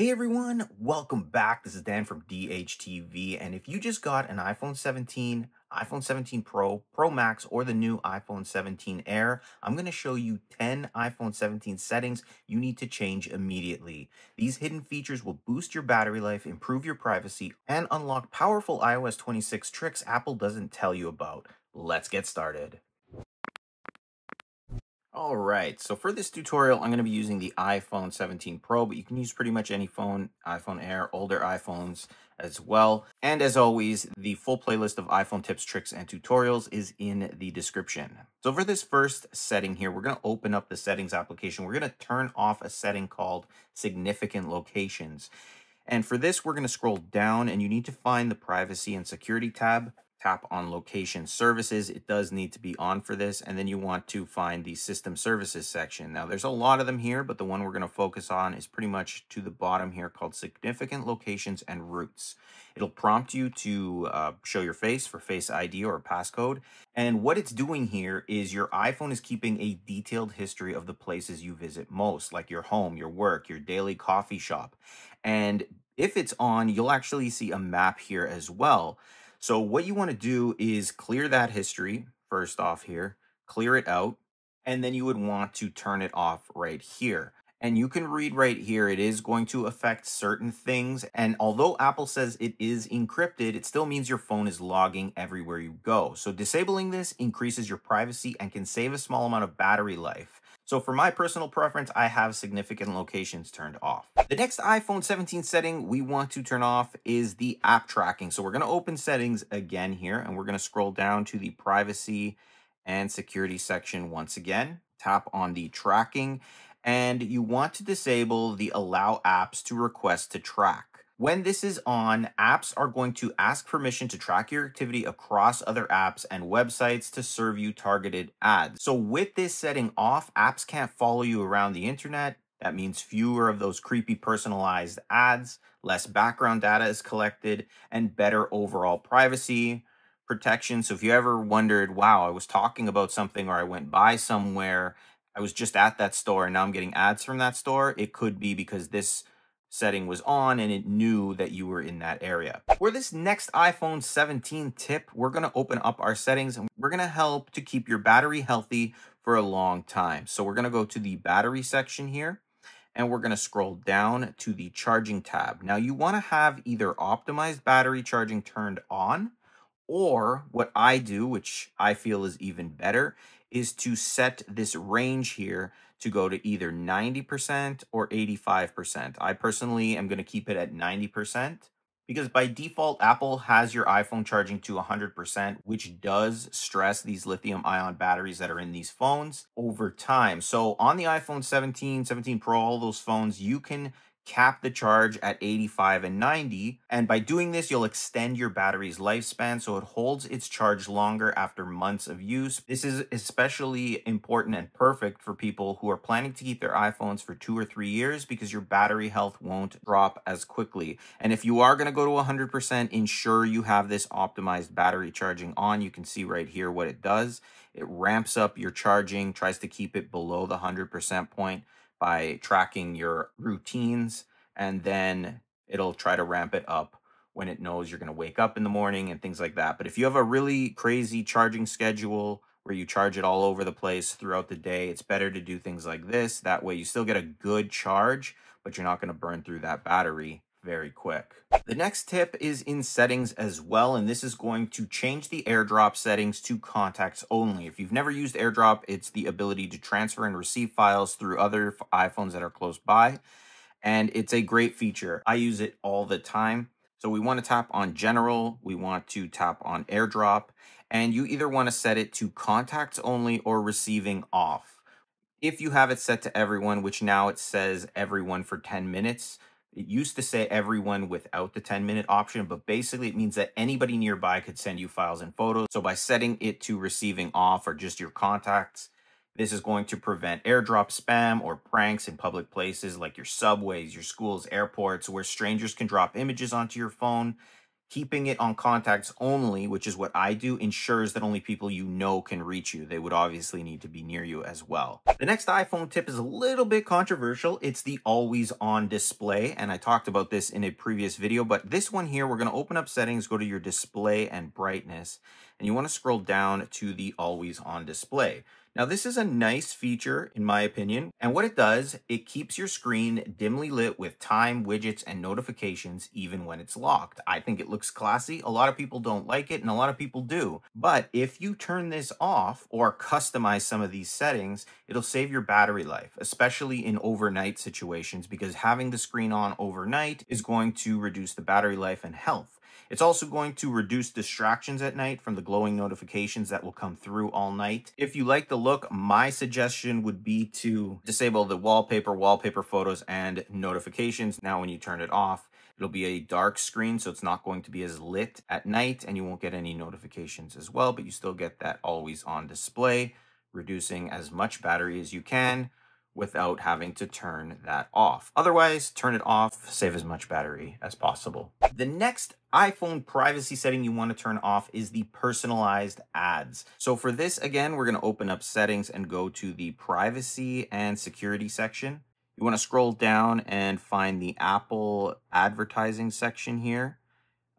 Hey everyone, welcome back. This is Dan from DHTV. And if you just got an iPhone 17, iPhone 17 Pro, Pro Max, or the new iPhone 17 Air, I'm going to show you 10 iPhone 17 settings you need to change immediately. These hidden features will boost your battery life, improve your privacy, and unlock powerful iOS 26 tricks Apple doesn't tell you about. Let's get started. All right, so for this tutorial, I'm going to be using the iPhone 17 Pro, but you can use pretty much any phone, iPhone Air, older iPhones as well. And as always, the full playlist of iPhone tips, tricks, and tutorials is in the description. So for this first setting here, we're going to open up the settings application. We're going to turn off a setting called significant locations. And for this, we're going to scroll down and you need to find the privacy and security tab tap on location services. It does need to be on for this. And then you want to find the system services section. Now there's a lot of them here, but the one we're going to focus on is pretty much to the bottom here called significant locations and routes. It'll prompt you to uh, show your face for face ID or passcode. And what it's doing here is your iPhone is keeping a detailed history of the places you visit most, like your home, your work, your daily coffee shop. And if it's on, you'll actually see a map here as well. So what you want to do is clear that history first off here, clear it out, and then you would want to turn it off right here. And you can read right here, it is going to affect certain things. And although Apple says it is encrypted, it still means your phone is logging everywhere you go. So disabling this increases your privacy and can save a small amount of battery life. So for my personal preference, I have significant locations turned off. The next iPhone 17 setting we want to turn off is the app tracking. So we're going to open settings again here and we're going to scroll down to the privacy and security section once again. Tap on the tracking and you want to disable the allow apps to request to track. When this is on, apps are going to ask permission to track your activity across other apps and websites to serve you targeted ads. So with this setting off, apps can't follow you around the internet. That means fewer of those creepy personalized ads, less background data is collected, and better overall privacy protection. So if you ever wondered, wow, I was talking about something or I went by somewhere, I was just at that store and now I'm getting ads from that store, it could be because this setting was on and it knew that you were in that area. For this next iPhone 17 tip, we're gonna open up our settings and we're gonna help to keep your battery healthy for a long time. So we're gonna go to the battery section here and we're gonna scroll down to the charging tab. Now you wanna have either optimized battery charging turned on or what I do, which I feel is even better, is to set this range here to go to either 90% or 85%. I personally am going to keep it at 90% because by default, Apple has your iPhone charging to 100%, which does stress these lithium ion batteries that are in these phones over time. So on the iPhone 17, 17 Pro, all those phones, you can cap the charge at 85 and 90. And by doing this, you'll extend your battery's lifespan so it holds its charge longer after months of use. This is especially important and perfect for people who are planning to keep their iPhones for two or three years because your battery health won't drop as quickly. And if you are going to go to 100%, ensure you have this optimized battery charging on. You can see right here what it does. It ramps up your charging, tries to keep it below the 100% point by tracking your routines and then it'll try to ramp it up when it knows you're going to wake up in the morning and things like that. But if you have a really crazy charging schedule where you charge it all over the place throughout the day, it's better to do things like this. That way you still get a good charge, but you're not going to burn through that battery very quick. The next tip is in settings as well, and this is going to change the airdrop settings to contacts only. If you've never used airdrop, it's the ability to transfer and receive files through other iPhones that are close by, and it's a great feature. I use it all the time. So we want to tap on general, we want to tap on airdrop, and you either want to set it to contacts only or receiving off. If you have it set to everyone, which now it says everyone for 10 minutes, it used to say everyone without the 10 minute option, but basically it means that anybody nearby could send you files and photos. So by setting it to receiving off or just your contacts, this is going to prevent airdrop spam or pranks in public places like your subways, your schools, airports, where strangers can drop images onto your phone, keeping it on contacts only, which is what I do, ensures that only people you know can reach you. They would obviously need to be near you as well. The next iPhone tip is a little bit controversial. It's the always on display. And I talked about this in a previous video, but this one here, we're going to open up settings, go to your display and brightness, and you want to scroll down to the always on display. Now this is a nice feature in my opinion, and what it does, it keeps your screen dimly lit with time, widgets, and notifications even when it's locked. I think it looks classy. A lot of people don't like it and a lot of people do. But if you turn this off or customize some of these settings, it'll save your battery life, especially in overnight situations because having the screen on overnight is going to reduce the battery life and health. It's also going to reduce distractions at night from the glowing notifications that will come through all night. If you like the look, my suggestion would be to disable the wallpaper, wallpaper photos, and notifications. Now, when you turn it off, It'll be a dark screen, so it's not going to be as lit at night, and you won't get any notifications as well, but you still get that always on display, reducing as much battery as you can without having to turn that off. Otherwise, turn it off, save as much battery as possible. The next iPhone privacy setting you want to turn off is the personalized ads. So for this, again, we're going to open up settings and go to the privacy and security section. You want to scroll down and find the Apple advertising section here.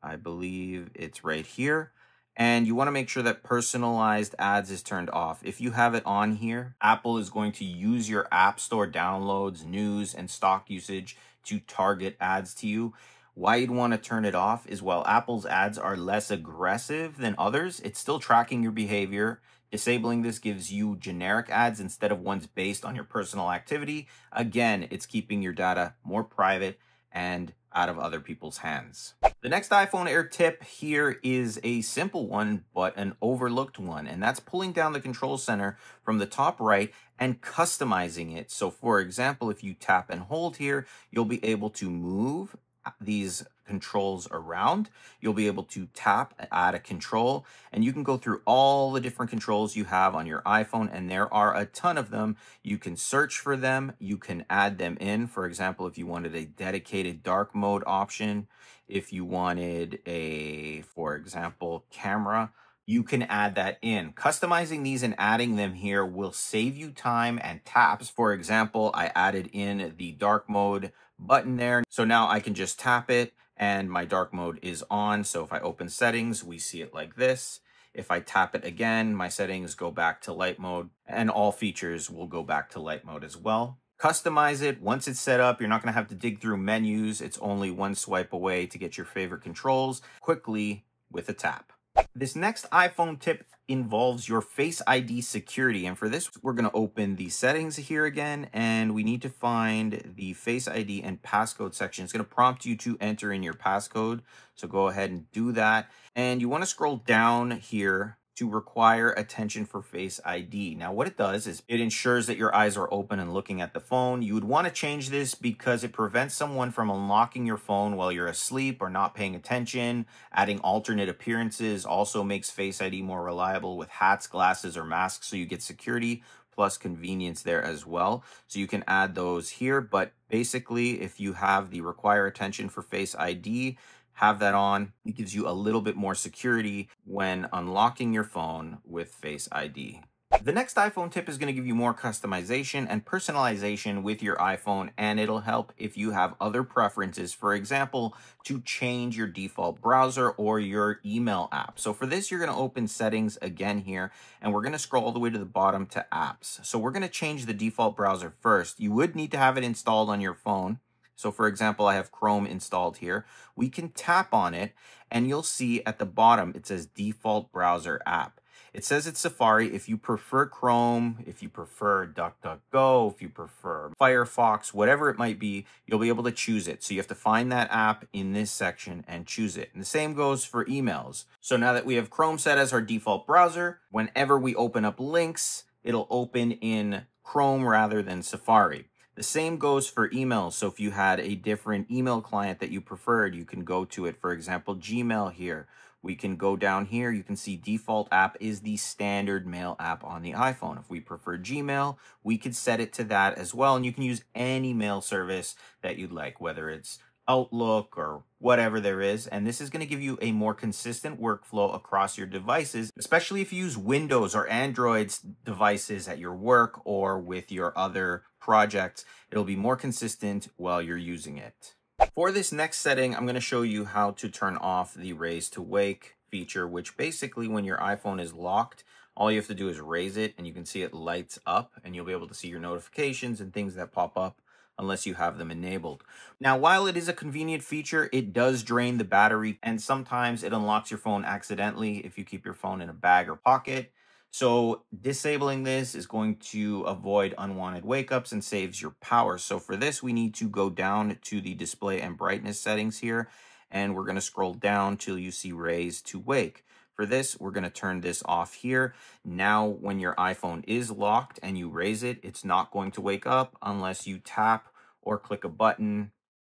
I believe it's right here and you want to make sure that personalized ads is turned off. If you have it on here, Apple is going to use your App Store downloads, news, and stock usage to target ads to you. Why you'd want to turn it off is while Apple's ads are less aggressive than others, it's still tracking your behavior. Disabling this gives you generic ads instead of ones based on your personal activity. Again, it's keeping your data more private and out of other people's hands. The next iPhone Air tip here is a simple one, but an overlooked one, and that's pulling down the control center from the top right and customizing it. So for example, if you tap and hold here, you'll be able to move these controls around. You'll be able to tap, add a control, and you can go through all the different controls you have on your iPhone, and there are a ton of them. You can search for them. You can add them in. For example, if you wanted a dedicated dark mode option, if you wanted a, for example, camera, you can add that in. Customizing these and adding them here will save you time and taps. For example, I added in the dark mode button there. So now I can just tap it and my dark mode is on. So if I open settings, we see it like this. If I tap it again, my settings go back to light mode and all features will go back to light mode as well. Customize it. Once it's set up, you're not going to have to dig through menus. It's only one swipe away to get your favorite controls quickly with a tap. This next iPhone tip involves your Face ID security. And for this, we're going to open the settings here again, and we need to find the Face ID and passcode section. It's going to prompt you to enter in your passcode. So go ahead and do that. And you want to scroll down here to require attention for Face ID. Now, what it does is it ensures that your eyes are open and looking at the phone. You would want to change this because it prevents someone from unlocking your phone while you're asleep or not paying attention. Adding alternate appearances also makes Face ID more reliable with hats, glasses, or masks, so you get security plus convenience there as well. So you can add those here, but basically, if you have the require attention for Face ID, have that on. It gives you a little bit more security when unlocking your phone with Face ID. The next iPhone tip is going to give you more customization and personalization with your iPhone, and it'll help if you have other preferences. For example, to change your default browser or your email app. So for this, you're going to open settings again here, and we're going to scroll all the way to the bottom to apps. So we're going to change the default browser first. You would need to have it installed on your phone. So for example, I have Chrome installed here. We can tap on it and you'll see at the bottom, it says default browser app. It says it's Safari. If you prefer Chrome, if you prefer DuckDuckGo, if you prefer Firefox, whatever it might be, you'll be able to choose it. So you have to find that app in this section and choose it. And the same goes for emails. So now that we have Chrome set as our default browser, whenever we open up links, it'll open in Chrome rather than Safari. The same goes for emails. So if you had a different email client that you preferred, you can go to it. For example, Gmail here. We can go down here. You can see default app is the standard mail app on the iPhone. If we prefer Gmail, we could set it to that as well. And you can use any mail service that you'd like, whether it's Outlook or whatever there is. And this is going to give you a more consistent workflow across your devices, especially if you use Windows or Android's devices at your work or with your other projects. It'll be more consistent while you're using it. For this next setting, I'm going to show you how to turn off the raise to wake feature, which basically when your iPhone is locked, all you have to do is raise it and you can see it lights up and you'll be able to see your notifications and things that pop up unless you have them enabled. Now, while it is a convenient feature, it does drain the battery and sometimes it unlocks your phone accidentally if you keep your phone in a bag or pocket. So disabling this is going to avoid unwanted wake ups and saves your power. So for this, we need to go down to the display and brightness settings here, and we're gonna scroll down till you see raise to wake. For this, we're gonna turn this off here. Now, when your iPhone is locked and you raise it, it's not going to wake up unless you tap or click a button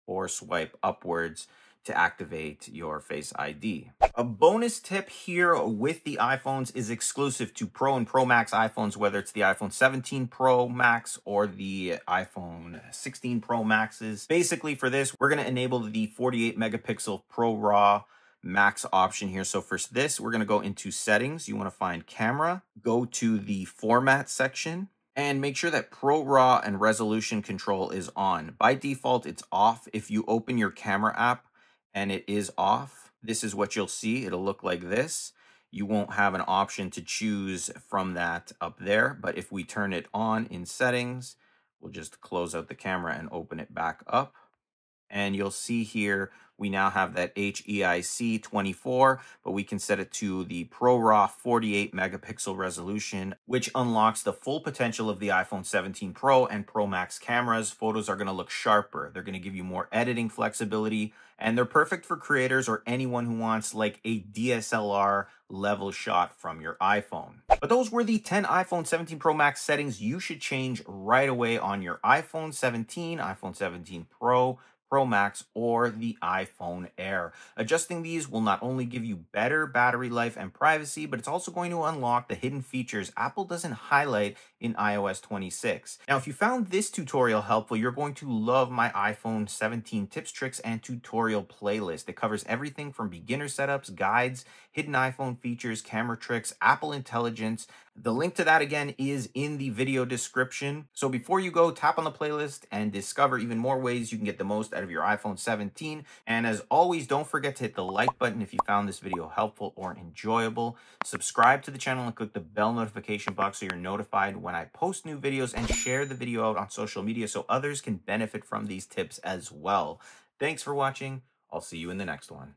or swipe upwards to activate your Face ID. A bonus tip here with the iPhones is exclusive to Pro and Pro Max iPhones, whether it's the iPhone 17 Pro Max or the iPhone 16 Pro Maxes. Basically for this, we're gonna enable the 48 megapixel Pro RAW max option here. So for this, we're gonna go into settings. You wanna find camera, go to the format section, and make sure that Pro RAW and resolution control is on. By default, it's off. If you open your camera app, and it is off, this is what you'll see. It'll look like this. You won't have an option to choose from that up there, but if we turn it on in settings, we'll just close out the camera and open it back up. And you'll see here we now have that HEIC 24, but we can set it to the ProRAW 48 megapixel resolution, which unlocks the full potential of the iPhone 17 Pro and Pro Max cameras. Photos are going to look sharper. They're going to give you more editing flexibility, and they're perfect for creators or anyone who wants like a DSLR level shot from your iPhone. But those were the 10 iPhone 17 Pro Max settings you should change right away on your iPhone 17, iPhone 17 Pro, Pro Max, or the iPhone Air. Adjusting these will not only give you better battery life and privacy, but it's also going to unlock the hidden features Apple doesn't highlight in iOS 26. Now, if you found this tutorial helpful, you're going to love my iPhone 17 tips, tricks, and tutorial playlist. It covers everything from beginner setups, guides, hidden iPhone features, camera tricks, Apple Intelligence. The link to that again is in the video description. So before you go, tap on the playlist and discover even more ways you can get the most out of your iPhone 17. And as always, don't forget to hit the like button if you found this video helpful or enjoyable. Subscribe to the channel and click the bell notification box so you're notified when I post new videos and share the video out on social media so others can benefit from these tips as well. Thanks for watching. I'll see you in the next one.